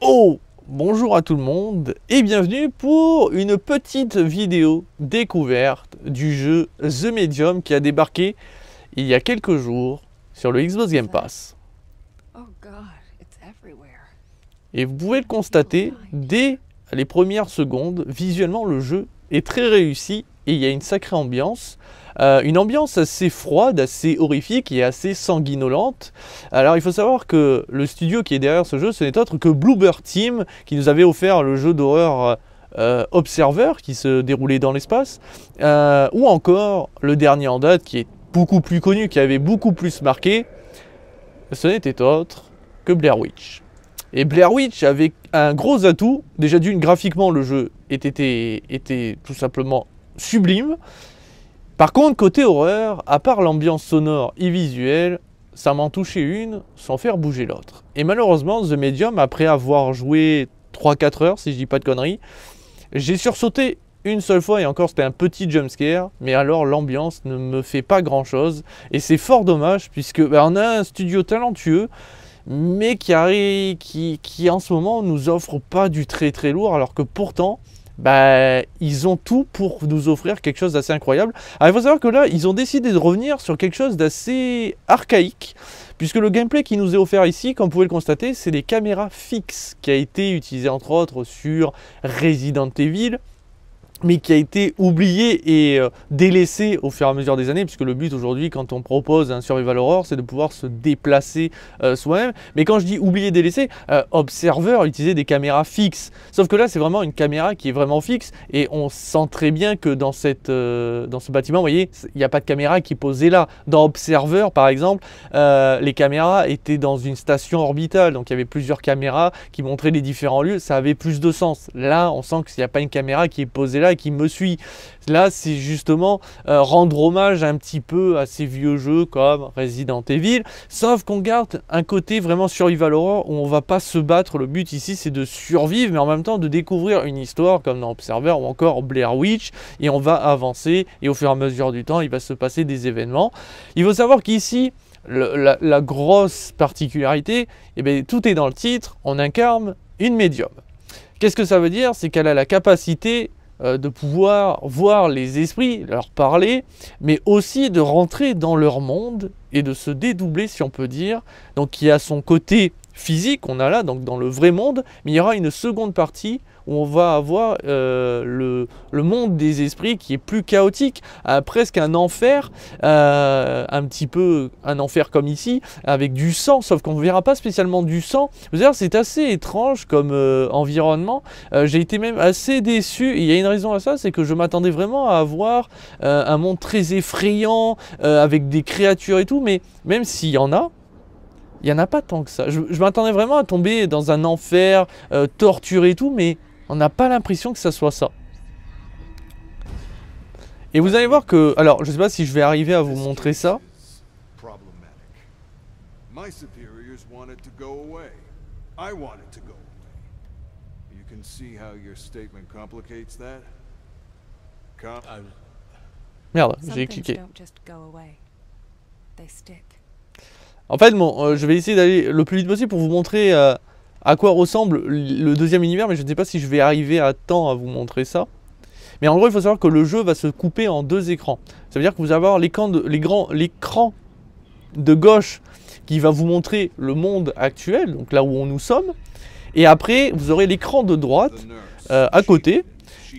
Oh Bonjour à tout le monde et bienvenue pour une petite vidéo découverte du jeu The Medium qui a débarqué il y a quelques jours sur le Xbox Game Pass. Oh God, it's everywhere. Et vous pouvez le constater dès les premières secondes, visuellement le jeu est très réussi et il y a une sacrée ambiance. Euh, une ambiance assez froide, assez horrifique et assez sanguinolente. Alors il faut savoir que le studio qui est derrière ce jeu, ce n'est autre que Bluebird Team, qui nous avait offert le jeu d'horreur euh, Observer, qui se déroulait dans l'espace, euh, ou encore le dernier en date, qui est beaucoup plus connu, qui avait beaucoup plus marqué, ce n'était autre que Blair Witch. Et Blair Witch avait un gros atout. Déjà d'une, graphiquement, le jeu était tout simplement sublime. Par contre, côté horreur, à part l'ambiance sonore et visuelle, ça m'en touchait une sans faire bouger l'autre. Et malheureusement, The Medium, après avoir joué 3-4 heures, si je dis pas de conneries, j'ai sursauté une seule fois et encore c'était un petit jumpscare, mais alors l'ambiance ne me fait pas grand chose. Et c'est fort dommage puisque ben, on a un studio talentueux, mais qui, qui, qui en ce moment nous offre pas du très très lourd, alors que pourtant bah, ils ont tout pour nous offrir quelque chose d'assez incroyable. Alors, il faut savoir que là, ils ont décidé de revenir sur quelque chose d'assez archaïque, puisque le gameplay qui nous est offert ici, comme vous pouvez le constater, c'est des caméras fixes, qui a été utilisé entre autres sur Resident Evil, mais qui a été oublié et euh, délaissé au fur et à mesure des années, puisque le but aujourd'hui, quand on propose un survival horror, c'est de pouvoir se déplacer euh, soi-même. Mais quand je dis oublié, délaissé, euh, Observer utilisait des caméras fixes. Sauf que là, c'est vraiment une caméra qui est vraiment fixe, et on sent très bien que dans, cette, dans ce bâtiment, vous voyez, il n'y a pas de caméra qui est posée là. Dans Observer, par exemple, les caméras étaient dans une station orbitale, donc il y avait plusieurs caméras qui montraient les différents lieux, ça avait plus de sens. Là, on sent qu'il n'y a pas une caméra qui est posée là qui me suit. Là, c'est justement euh, rendre hommage un petit peu à ces vieux jeux comme Resident Evil, sauf qu'on garde un côté vraiment survival horror où on va pas se battre. Le but ici, c'est de survivre, mais en même temps de découvrir une histoire comme dans Observer ou encore Blair Witch, et on va avancer, et au fur et à mesure du temps, il va se passer des événements. Il faut savoir qu'ici, la, grosse particularité, eh bien, tout est dans le titre, on incarne une médium. Qu'est-ce que ça veut dire? C'est qu'elle a la capacité de pouvoir voir les esprits, leur parler, mais aussi de rentrer dans leur monde et de se dédoubler, si on peut dire. Donc il y a son côté physique, on a là, donc dans le vrai monde, mais il y aura une seconde partie on va avoir euh, le, monde des esprits qui est plus chaotique, euh, presque un enfer, euh, un petit peu un enfer comme ici, avec du sang, sauf qu'on ne verra pas spécialement du sang. Vous c'est assez étrange comme environnement. J'ai été même assez déçu, il y a une raison à ça, c'est que je m'attendais vraiment à avoir un monde très effrayant, avec des créatures et tout, mais même s'il y en a, il n'y en a pas tant que ça. Je, m'attendais vraiment à tomber dans un enfer, euh, torturé et tout, mais on n'a pas l'impression que ça soit ça. Et vous allez voir que... Alors, je sais pas si je vais arriver à vous montrer ça. Merde, j'ai cliqué. En fait, bon, euh, je vais essayer d'aller le plus vite possible pour vous montrer euh, à quoi ressemble le deuxième univers, mais je ne sais pas si je vais arriver à temps à vous montrer ça. Mais en gros, il faut savoir que le jeu va se couper en deux écrans. Ça veut dire que vous allez avoir l'écran de, l'écran de gauche qui va vous montrer le monde actuel, donc là où on nous sommes. Et après, vous aurez l'écran de droite euh, à côté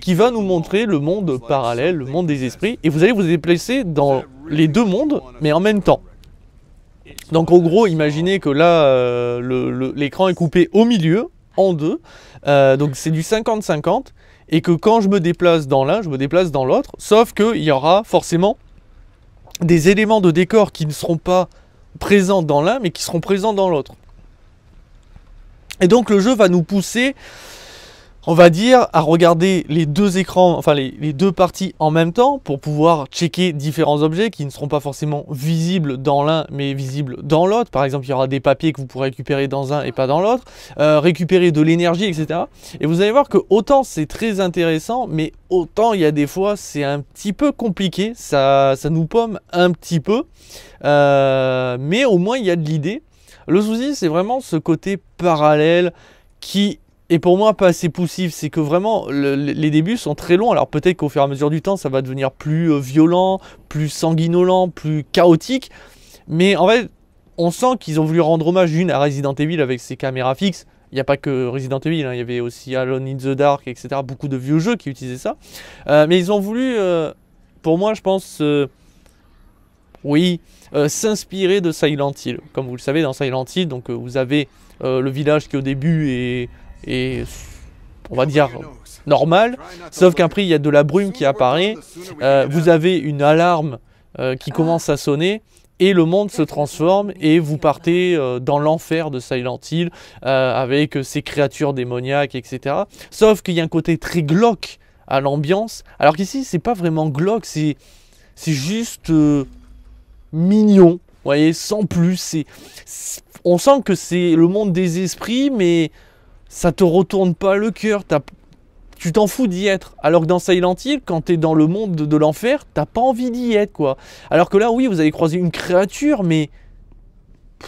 qui va nous montrer le monde parallèle, le monde des esprits. Et vous allez vous déplacer dans les deux mondes, mais en même temps. Donc en gros, imaginez que là, euh, l'écran est coupé au milieu, en deux. Euh, donc c'est du 50-50. Et que quand je me déplace dans l'un, je me déplace dans l'autre. Sauf qu'il y aura forcément des éléments de décor qui ne seront pas présents dans l'un, mais qui seront présents dans l'autre. Et donc le jeu va nous pousser on va dire, à regarder les deux écrans, enfin les, deux parties en même temps pour pouvoir checker différents objets qui ne seront pas forcément visibles dans l'un mais visibles dans l'autre. Par exemple, il y aura des papiers que vous pourrez récupérer dans un et pas dans l'autre, euh, récupérer de l'énergie, etc. Et vous allez voir que autant c'est très intéressant, mais autant il y a des fois c'est un petit peu compliqué, ça, nous pomme un petit peu, euh, mais au moins il y a de l'idée. Le souci c'est vraiment ce côté parallèle qui est pour moi pas assez poussif. C'est que vraiment, le- le- les débuts sont très longs. Alors peut-être qu'au fur et à mesure du temps, ça va devenir plus euh, violent, plus sanguinolent, plus chaotique. Mais en fait, on sent qu'ils ont voulu rendre hommage d'une à Resident Evil avec ses caméras fixes. Il n'y a pas que Resident Evil, hein, il y avait aussi Alone in the Dark, etc. Beaucoup de vieux jeux qui utilisaient ça. Euh, mais ils ont voulu, euh, pour moi, je pense, oui, s'inspirer de Silent Hill. Comme vous le savez, dans Silent Hill, donc, vous avez le village qui au début est, est, on va dire, normal. Sauf qu'après, il y a de la brume qui apparaît. Euh, vous avez une alarme euh, qui commence à sonner et le monde se transforme et vous partez euh, dans l'enfer de Silent Hill avec ces créatures démoniaques, etc. Sauf qu'il y a un côté très glauque à l'ambiance, alors qu'ici c'est pas vraiment glauque, c'est juste mignon, vous voyez, sans plus. On sent que c'est le monde des esprits, mais ça te retourne pas le cœur. tu t'en fous d'y être. Alors que dans Silent Hill, quand t'es dans le monde de, l'enfer, t'as pas envie d'y être, quoi. Alors que là, oui, vous allez croiser une créature, mais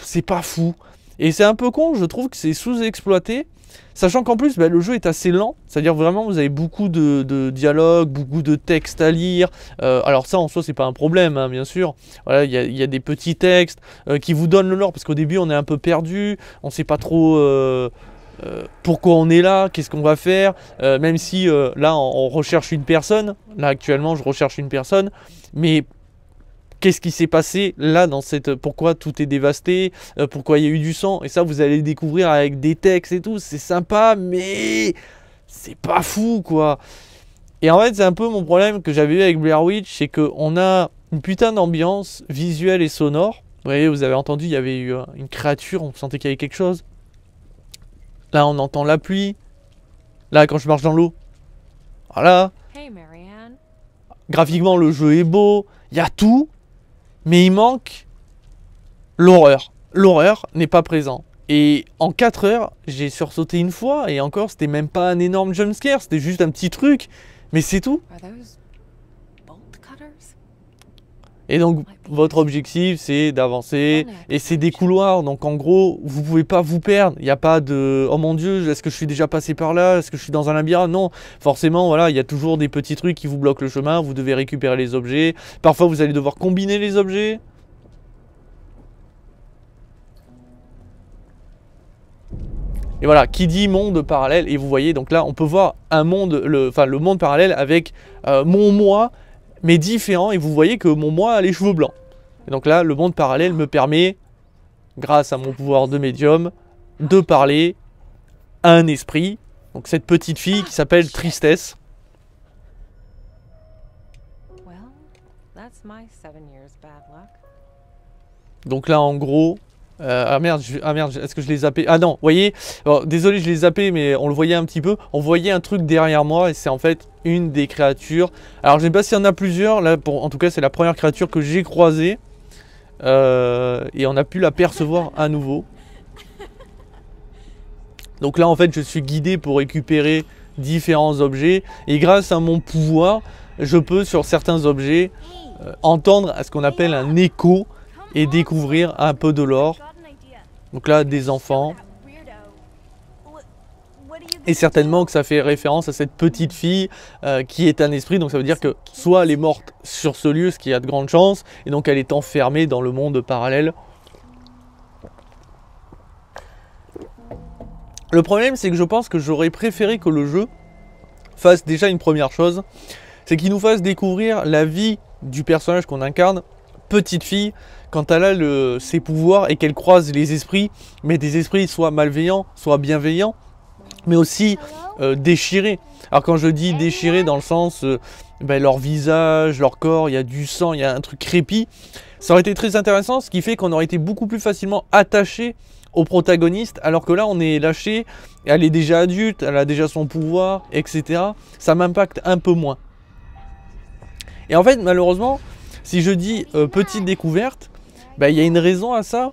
c'est pas fou. Et c'est un peu con, je trouve que c'est sous-exploité. Sachant qu'en plus, bah, le jeu est assez lent, c'est-à-dire vraiment vous avez beaucoup de, dialogues, beaucoup de textes à lire. Euh, alors ça en soi c'est pas un problème, hein, bien sûr. Voilà, il y, a- il y a des petits textes euh, qui vous donnent le lore, parce qu'au début on est un peu perdu, on sait pas trop euh, euh, pourquoi on est là, qu'est-ce qu'on va faire? Euh, même si euh, là on, recherche une personne, là actuellement je recherche une personne, mais qu'est-ce qui s'est passé là dans cette pourquoi tout est dévasté? Pourquoi il y a eu du sang? Et ça vous allez le découvrir avec des textes et tout. C'est sympa mais c'est pas fou quoi. Et en fait c'est un peu mon problème que j'avais eu avec Blair Witch c'est que on a une putain d'ambiance visuelle et sonore. Vous voyez vous avez entendu il y avait eu une créature on sentait qu'il y avait quelque chose là on entend la pluie. Là quand je marche dans l'eau. Voilà. Graphiquement le jeu est beau, il y a tout, mais il manque l'horreur. L'horreur n'est pas présent. Et en 4 heures, j'ai sursauté une fois, et encore, c'était même pas un énorme jumpscare, c'était juste un petit truc, mais c'est tout. Et donc, votre objectif, c'est d'avancer, et c'est des couloirs, donc en gros, vous pouvez pas vous perdre. Il n'y a pas de oh mon dieu, est-ce que je suis déjà passé par là? Est-ce que je suis dans un labyrinthe Non, forcément, voilà, il y a toujours des petits trucs qui vous bloquent le chemin, vous devez récupérer les objets. Parfois, vous allez devoir combiner les objets. Et voilà, qui dit monde parallèle, et vous voyez, donc là, on peut voir un monde, le, enfin, le monde parallèle avec euh, mon moi, mais différent, et vous voyez que mon moi a les cheveux blancs. Et donc là, le monde parallèle me permet, grâce à mon pouvoir de médium, de parler à un esprit. Donc cette petite fille qui s'appelle Tristesse. Well, that's my seven years bad luck. Donc là, en gros... euh, ah merde, je- ah merde, est-ce que je l'ai zappé? Ah non, vous voyez Alors, Désolé, je l'ai zappé, mais on le voyait un petit peu. On voyait un truc derrière moi et c'est en fait une des créatures. Alors je sais pas s'il y en a plusieurs. Là, pour, en tout cas, c'est la première créature que j'ai croisée. Euh, et on a pu l'apercevoir à nouveau. Donc là, en fait, je suis guidé pour récupérer différents objets. Et grâce à mon pouvoir, je peux, sur certains objets, euh, entendre ce qu'on appelle un écho et découvrir un peu de l'or. Donc là, des enfants. Et certainement que ça fait référence à cette petite fille euh, qui est un esprit. Donc ça veut dire que soit elle est morte sur ce lieu, ce qui a de grandes chances, et donc elle est enfermée dans le monde parallèle. Le problème, c'est que je pense que j'aurais préféré que le jeu fasse déjà une première chose, c'est qu'il nous fasse découvrir la vie du personnage qu'on incarne, petite fille, quand elle a ses pouvoirs et qu'elle croise les esprits, mais des esprits soit malveillants, soit bienveillants, mais aussi euh, déchirés. Alors quand je dis déchirés dans le sens, euh, ben, leur visage, leur corps, il y a du sang, il y a un truc crépi, ça aurait été très intéressant, ce qui fait qu'on aurait été beaucoup plus facilement attaché au protagoniste, alors que là on est lâché, elle est déjà adulte, elle a déjà son pouvoir, etc. Ça m'impacte un peu moins. Et en fait, malheureusement, si je dis euh, petite découverte, bah, il y a une raison à ça,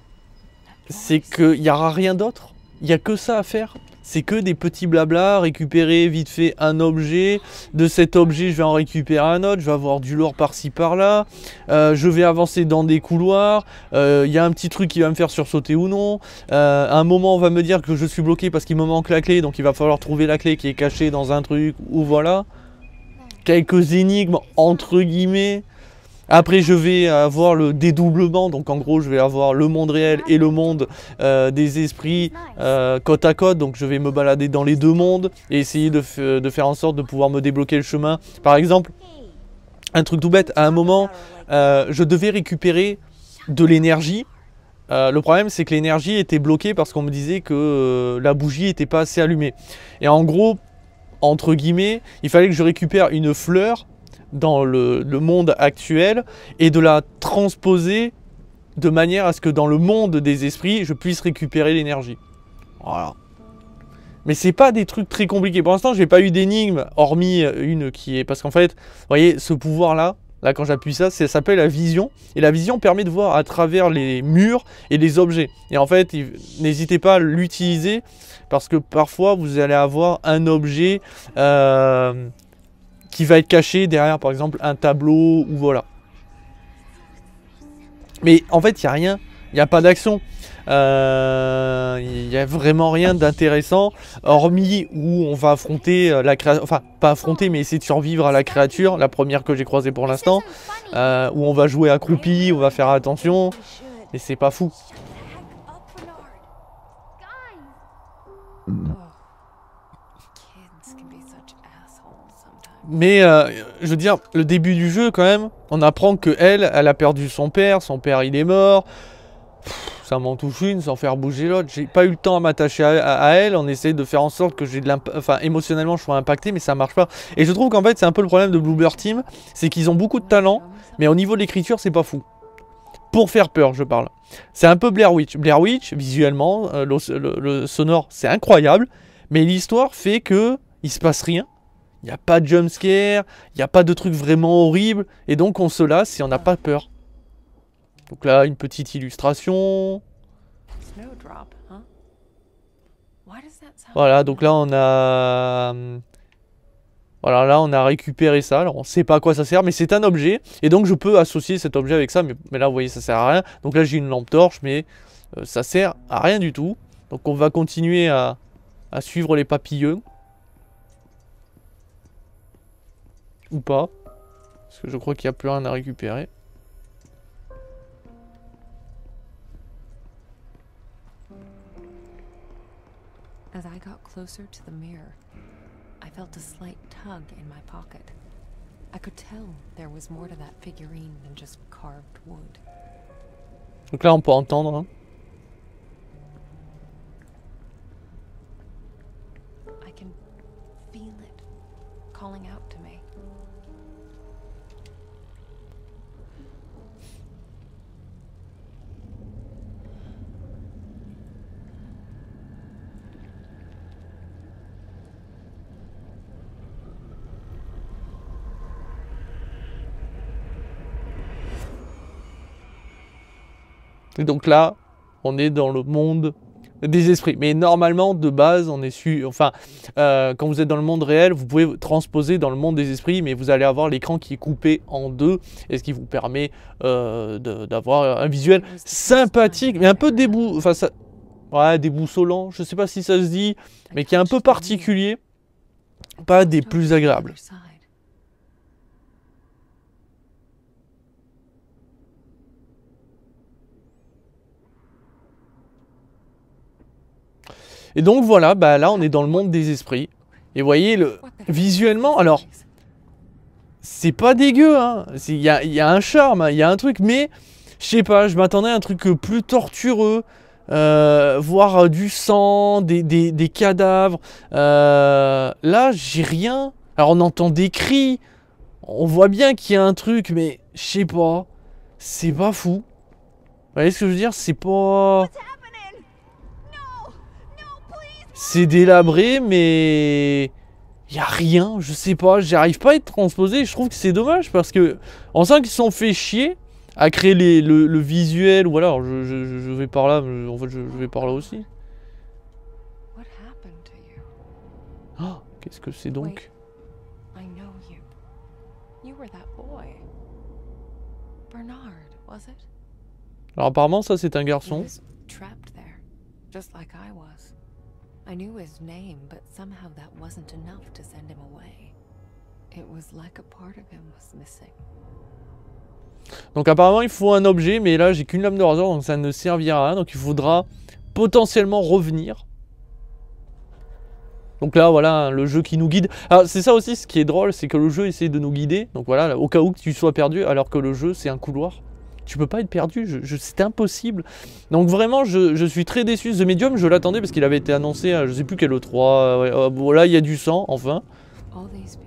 c'est qu'il n'y aura rien d'autre. Il n'y a que ça à faire. c'est que des petits blabla, récupérer vite fait un objet, de cet objet je vais en récupérer un autre, je vais avoir du lore par-ci par-là, euh, je vais avancer dans des couloirs, euh, il y a un petit truc qui va me faire sursauter ou non, à un moment on va me dire que je suis bloqué parce qu'il me manque la clé, donc il va falloir trouver la clé qui est cachée dans un truc, ou voilà. Quelques énigmes entre guillemets. Après, je vais avoir le dédoublement, donc en gros, je vais avoir le monde réel et le monde euh, des esprits euh, côte à côte. Donc, je vais me balader dans les deux mondes et essayer de, faire en sorte de pouvoir me débloquer le chemin. Par exemple, un truc tout bête, à un moment, euh, je devais récupérer de l'énergie. Euh, le problème, c'est que l'énergie était bloquée parce qu'on me disait que euh, la bougie n'était pas assez allumée. Et en gros, entre guillemets, il fallait que je récupère une fleur dans le, le monde actuel et de la transposer de manière à ce que dans le monde des esprits, je puisse récupérer l'énergie. Voilà. Mais c'est pas des trucs très compliqués. Pour l'instant, j'ai pas eu d'énigme, hormis une qui est. Parce qu'en fait, vous voyez, ce pouvoir-là, là, quand j'appuie ça, ça s'appelle la vision. Et la vision permet de voir à travers les murs et les objets. Et en fait, n'hésitez pas à l'utiliser parce que parfois, vous allez avoir un objet euh, qui va être caché derrière, par exemple, un tableau ou voilà. Mais en fait, il n'y a rien, il n'y a pas d'action. Euh, Il n'y a vraiment rien d'intéressant, hormis où on va affronter euh, la créature, enfin pas affronter, mais essayer de survivre à la créature, la première que j'ai croisée pour l'instant, euh, où on va jouer accroupi, on va faire attention, et c'est pas fou. Mais euh, je veux dire, le début du jeu quand même, on apprend que elle, elle a perdu son père, son père il est mort. Ça m'en touche une sans faire bouger l'autre. J'ai pas eu le temps à m'attacher à, elle. On essaie de faire en sorte que j'ai de l'imp... Enfin, émotionnellement, je sois impacté, mais ça marche pas. Et je trouve qu'en fait, c'est un peu le problème de Bluebird Team, c'est qu'ils ont beaucoup de talent, mais au niveau de l'écriture, c'est pas fou. Pour faire peur, je parle. C'est un peu Blair Witch. Blair Witch, visuellement, euh, le, le- le sonore, c'est incroyable, mais l'histoire fait que il se passe rien. Il n'y a pas de jumpscare, il n'y a pas de trucs vraiment horribles, et donc on se lasse et on n'a pas peur. Donc là, une petite illustration. Snowdrop, huh? Why does that sound Voilà, donc là on a... hum, Voilà, là on a récupéré ça. Alors on sait pas à quoi ça sert, mais c'est un objet. Et donc je peux associer cet objet avec ça, mais, mais là vous voyez ça sert à rien. Donc là j'ai une lampe torche, mais euh, ça sert à rien du tout. Donc on va continuer à, à suivre les papillons. Ou pas. Parce que je crois qu'il n'y a plus rien à récupérer. As I got closer to the mirror, I felt a slight tug in my pocket. I could tell there was more to that figurine than just carved wood. Donc là on peut entendre. hein. I can feel it calling out to me. Et donc là, on est dans le monde des esprits. Mais normalement, de base, on est su. Enfin, euh, quand vous êtes dans le monde réel, vous pouvez transposer dans le monde des esprits, mais vous allez avoir l'écran qui est coupé en deux, et ce qui vous permet euh, d'avoir un visuel sympathique, mais un peu débou... enfin, ça... ouais, déboussolant. Je sais pas si ça se dit, mais qui est un peu particulier, pas des plus agréables. Et donc voilà, bah là, on est dans le monde des esprits. Et vous voyez, le... visuellement, alors, c'est pas dégueu, hein. Il y a, un charme, il y a un truc, mais je sais pas, je m'attendais à un truc plus tortureux, euh, voir euh, du sang, des cadavres. Euh, là, j'ai rien. Alors, on entend des cris, on voit bien qu'il y a un truc, mais je sais pas, c'est pas fou. Vous voyez ce que je veux dire? C'est pas. C'est délabré, mais il y a rien, je sais pas, j'arrive pas à être transposé. Je trouve que c'est dommage parce que sent qu'ils se sont fait chier à créer les- le, le visuel. Ou alors, je, je- je vais par là, mais en fait, je, je vais par là aussi. What happened to you? Qu'est-ce que c'est donc? I know you. You were that boy. Bernard, was it? Alors apparemment ça c'est un garçon. just like I was. I knew his name, but somehow that wasn't enough to send him away. It was like a part of him was missing. Donc apparemment il faut un objet, mais là j'ai qu'une lame de rasoir donc ça ne servira à rien. Donc il faudra potentiellement revenir. Donc là voilà le jeu qui nous guide. Alors c'est ça aussi ce qui est drôle, c'est que le jeu essaie de nous guider. Donc voilà, au cas où tu sois perdu, alors que le jeu c'est un couloir. Tu peux pas être perdu, je, je- c'est impossible. Donc vraiment je, je suis très déçu. The Medium je l'attendais parce qu'il avait été annoncé à je sais plus quel E3. euh, ouais, euh, bon là il y a du sang enfin. All these people.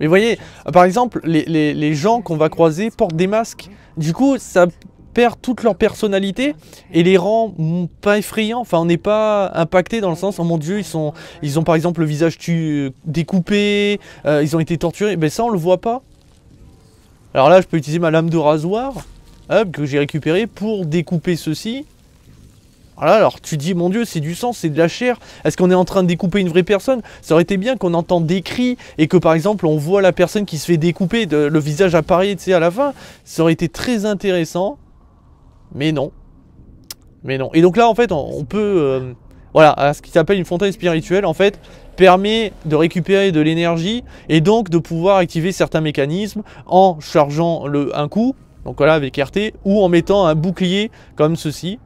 Mais voyez, par exemple, les, les- les gens qu'on va croiser portent des masques. Du coup, ça perd toute leur personnalité et les rend pas effrayants. Enfin, on n'est pas impacté dans le sens, oh mon dieu, ils, sont, ils ont par exemple le visage tu, découpé, euh, ils ont été torturés. Ben ça, on le voit pas. Alors là, je peux utiliser ma lame de rasoir que j'ai récupérée pour découper ceci. Voilà, alors tu dis, mon dieu, c'est du sang, c'est de la chair. Est-ce qu'on est en train de découper une vraie personne? Ça aurait été bien qu'on entende des cris et que par exemple on voit la personne qui se fait découper, le visage apparaît tu sais, à la fin. Ça aurait été très intéressant. Mais non. Mais non. Et donc là, en fait, on, on peut. euh, voilà, à ce qui s'appelle une fontaine spirituelle, en fait, permet de récupérer de l'énergie et donc de pouvoir activer certains mécanismes en chargeant le, un coup, donc voilà, avec RT, ou en mettant un bouclier comme ceci.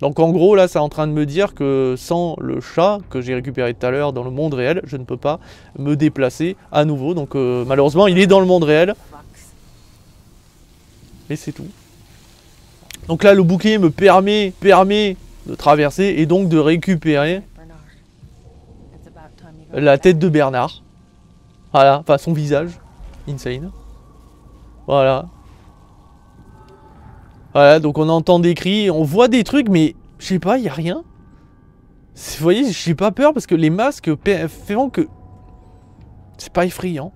Donc en gros, là, c'est en train de me dire que sans le chat que j'ai récupéré tout à l'heure dans le monde réel, je ne peux pas me déplacer à nouveau. Donc euh, malheureusement, il est dans le monde réel, et c'est tout. Donc là, le bouclier me permet, permet de traverser et donc de récupérer la tête de Bernard. Voilà, enfin son visage. Insane. Voilà. Voilà, donc on entend des cris, on voit des trucs, mais je sais pas, il y a rien. Vous voyez, j'ai pas peur parce que les masques font que c'est pas effrayant.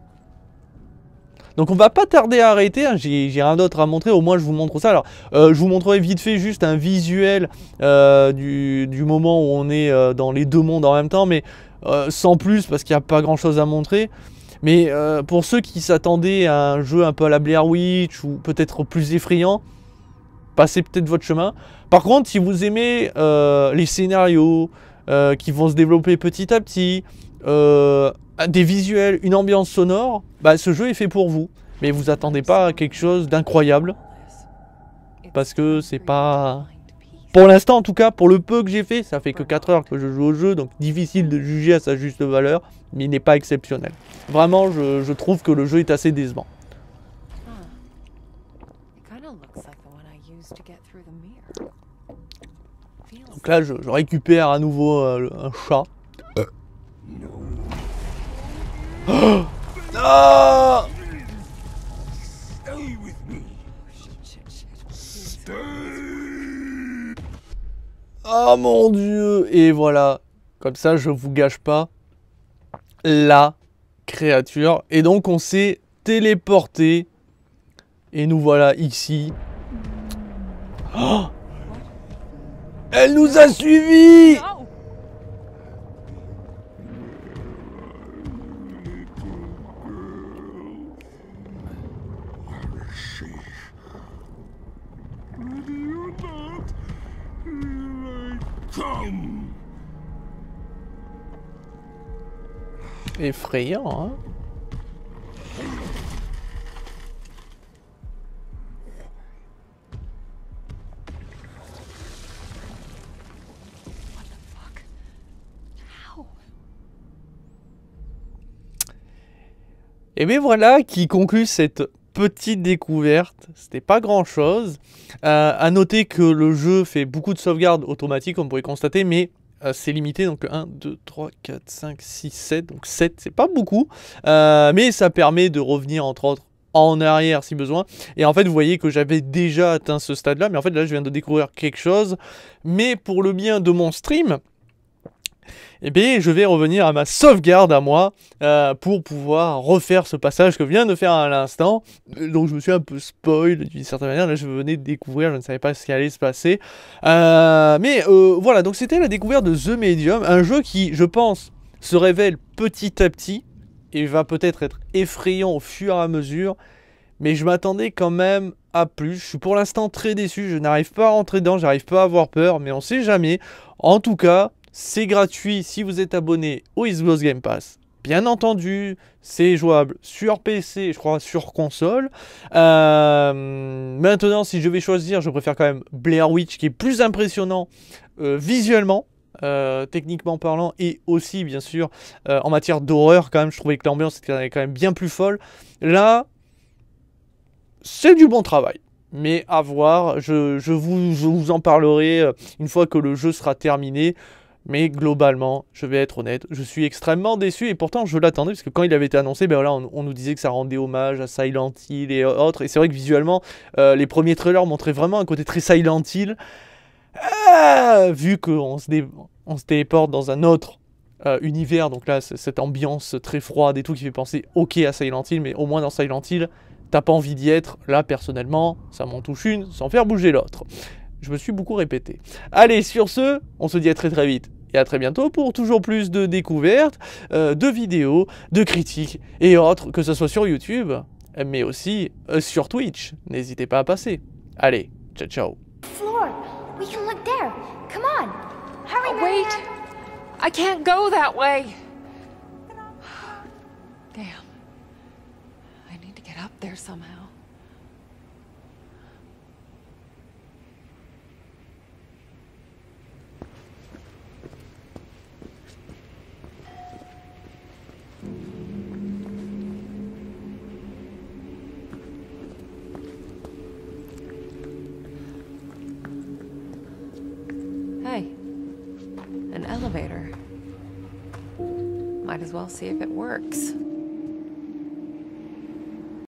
Donc on va pas tarder à arrêter, hein, j'ai rien d'autre à montrer, au moins je vous montre ça. Alors euh, je vous montrerai vite fait juste un visuel euh, du, moment où on est euh, dans les deux mondes en même temps, mais sans plus parce qu'il n'y a pas grand chose à montrer. Mais pour ceux qui s'attendaient à un jeu un peu à la Blair Witch ou peut-être plus effrayant, passez peut-être votre chemin. Par contre, si vous aimez les scénarios qui vont se développer petit à petit, euh, des visuels, une ambiance sonore, bah, ce jeu est fait pour vous. Mais vous attendez pas à quelque chose d'incroyable. Parce que c'est pas-. Pour l'instant, en tout cas, pour le peu que j'ai fait, ça fait que 4 heures que je joue au jeu, donc difficile de juger à sa juste valeur, mais il n'est pas exceptionnel. Vraiment, je, trouve que le jeu est assez décevant. Donc là, je, récupère à nouveau euh, un chat. Oh. Oh mon dieu Et voilà, comme ça je vous gâche pas la créature. Et donc on s'est téléporté. Et nous voilà ici. Oh Elle nous a suivis Hein? Et bien voilà qui conclut cette petite découverte. C'était pas grand chose. Euh, à noter que le jeu fait beaucoup de sauvegardes automatiques, comme vous pouvez constater, mais euh, c'est limité. Donc 1, 2, 3, 4, 5, 6, 7. Donc 7, c'est pas beaucoup. Euh, mais ça permet de revenir entre autres en arrière si besoin. Et en fait, vous voyez que j'avais déjà atteint ce stade-là. Mais en fait, là, je viens de découvrir quelque chose. Mais pour le bien de mon stream, eh bien, je vais revenir à ma sauvegarde à moi euh, pour pouvoir refaire ce passage que je viens de faire à l'instant. Donc, je me suis un peu spoil d'une certaine manière. Là, je venais de découvrir, je ne savais pas ce qui allait se passer. Euh, mais euh, voilà, donc c'était la découverte de The Medium, un jeu qui, je pense, se révèle petit à petit et va peut-être être effrayant au fur et à mesure. Mais je m'attendais quand même à plus. Je suis pour l'instant très déçu. Je n'arrive pas à rentrer dedans, j'arrive pas à avoir peur, mais on sait jamais. En tout cas, c'est gratuit si vous êtes abonné au Xbox Game Pass. Bien entendu, c'est jouable sur PC, je crois sur console. Euh, maintenant, si je vais choisir, je préfère quand même Blair Witch qui est plus impressionnant euh, visuellement. Euh, techniquement parlant et aussi bien sûr en matière d'horreur quand même je trouvais que l'ambiance était quand même bien plus folle là c'est du bon travail mais à voir je, vous, je vous en parlerai une fois que le jeu sera terminé mais globalement, je vais être honnête, je suis extrêmement déçu et pourtant je l'attendais parce que quand il avait été annoncé, ben on, nous disait que ça rendait hommage à Silent Hill et autres. Et c'est vrai que visuellement, euh, les premiers trailers montraient vraiment un côté très Silent Hill. Ah, vu qu'on se, on se téléporte dans un autre euh, univers, donc là, cette ambiance très froide et tout qui fait penser ok à Silent Hill, mais au moins dans Silent Hill, t'as pas envie d'y être. Là, personnellement, ça m'en touche une sans faire bouger l'autre je me suis beaucoup répété. Allez, sur ce, on se dit à très très vite et à très bientôt pour toujours plus de découvertes, euh, de vidéos, de critiques et autres, que ce soit sur YouTube, mais aussi euh, sur Twitch. N'hésitez pas à passer. Allez, ciao ciao. Floor, we can look there. Come on. Hurry, Oh, wait! I can't go that way! Damn. I need to get up there somehow. See if it works.